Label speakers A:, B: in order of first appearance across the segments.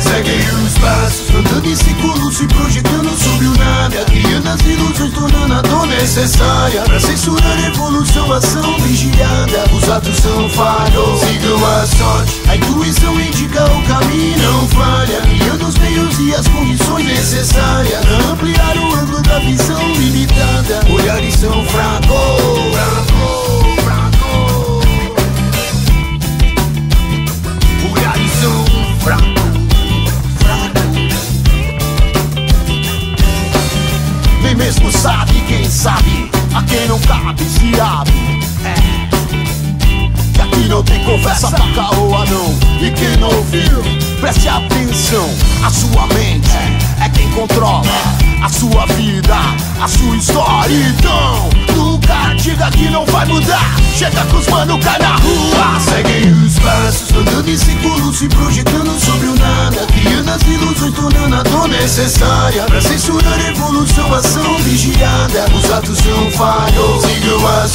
A: Seguem os passos, andando em círculos, se projetando sobre o nada Criando as ilusões, tornando a dor necessária. Pra censurar a evolução, ação vigiada Os atos são faros, sigam a sorte A intuição indica o caminho, não falha. Criando os meios e as condições necessárias Pra ampliar o ângulo da visão limitada. Olhares são fracos, Cabe se abre É. Que aqui não tem conversa pra caô não. E quem não ouviu, preste atenção. A sua mente é quem controla A sua vida, a sua história. Então, nunca diga que não vai mudar. Chega com os mano, cai na rua. Seguem os passos, andando em círculos Se projetando sobre o nada necessária. Pra censurar a evolução, ação vigiada. Os atos são falhos, sigam a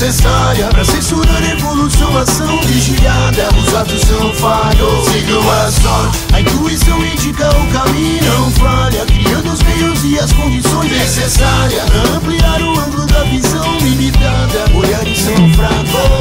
A: necessária Pra censurar a evolução, ação vigiada Os atos são falhos, sigam a sorte A intuição indica o caminho, não falha Criando os meios e as condições necessárias Pra ampliar o ângulo da visão limitada. Olhares são fracos